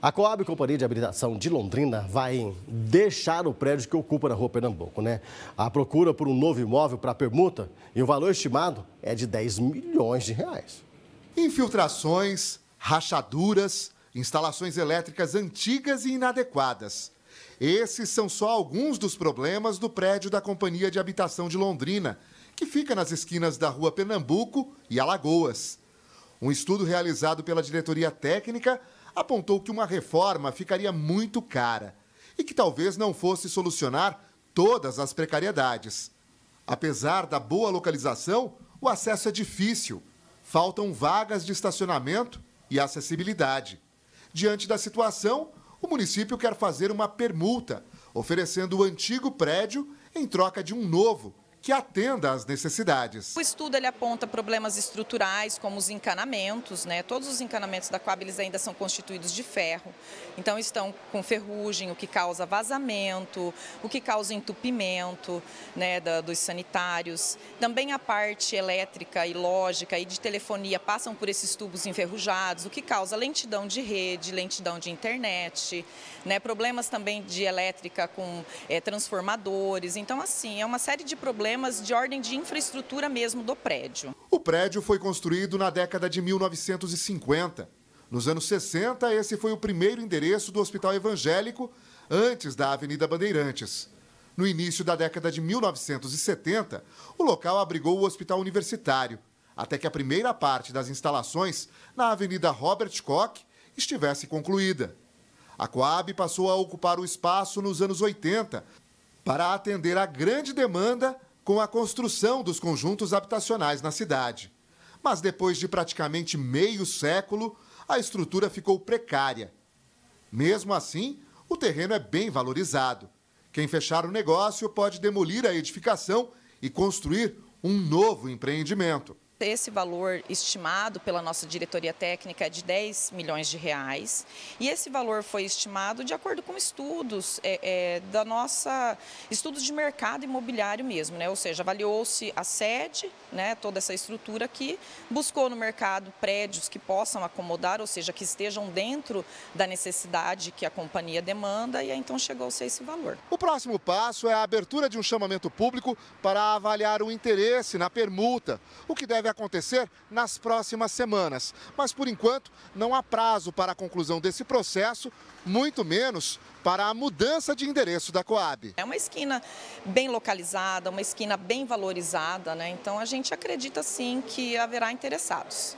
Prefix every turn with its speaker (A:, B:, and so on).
A: A Coab Companhia de Habilitação de Londrina vai deixar o prédio que ocupa na rua Pernambuco, né? A procura por um novo imóvel para permuta e o valor estimado é de 10 milhões de reais.
B: Infiltrações, rachaduras, instalações elétricas antigas e inadequadas. Esses são só alguns dos problemas do prédio da Companhia de Habitação de Londrina, que fica nas esquinas da rua Pernambuco e Alagoas. Um estudo realizado pela diretoria técnica apontou que uma reforma ficaria muito cara e que talvez não fosse solucionar todas as precariedades. Apesar da boa localização, o acesso é difícil. Faltam vagas de estacionamento e acessibilidade. Diante da situação, o município quer fazer uma permuta, oferecendo o antigo prédio em troca de um novo, que atenda às necessidades.
C: O estudo ele aponta problemas estruturais, como os encanamentos, né? Todos os encanamentos da Coab eles ainda são constituídos de ferro, então estão com ferrugem, o que causa vazamento, o que causa entupimento, né, da, dos sanitários. Também a parte elétrica e lógica e de telefonia passam por esses tubos enferrujados, o que causa lentidão de rede, lentidão de internet, né? Problemas também de elétrica com é, transformadores. Então, assim, é uma série de problemas problemas de ordem de infraestrutura mesmo do prédio.
B: O prédio foi construído na década de 1950. Nos anos 60, esse foi o primeiro endereço do Hospital Evangélico, antes da Avenida Bandeirantes. No início da década de 1970, o local abrigou o Hospital Universitário, até que a primeira parte das instalações, na Avenida Robert Koch, estivesse concluída. A Coab passou a ocupar o espaço nos anos 80 para atender a grande demanda com a construção dos conjuntos habitacionais na cidade. Mas depois de praticamente meio século, a estrutura ficou precária. Mesmo assim, o terreno é bem valorizado. Quem fechar o negócio pode demolir a edificação e construir um novo empreendimento.
C: Esse valor estimado pela nossa diretoria técnica é de 10 milhões de reais e esse valor foi estimado de acordo com estudos é, é, da nossa estudos de mercado imobiliário mesmo, né? Ou seja, avaliou-se a sede, né? Toda essa estrutura aqui, buscou no mercado prédios que possam acomodar, ou seja, que estejam dentro da necessidade que a companhia demanda e aí, então chegou-se a esse valor.
B: O próximo passo é a abertura de um chamamento público para avaliar o interesse na permuta, o que deve deve acontecer nas próximas semanas. Mas, por enquanto, não há prazo para a conclusão desse processo, muito menos para a mudança de endereço da Coab.
C: É uma esquina bem localizada, uma esquina bem valorizada, né? então a gente acredita sim que haverá interessados.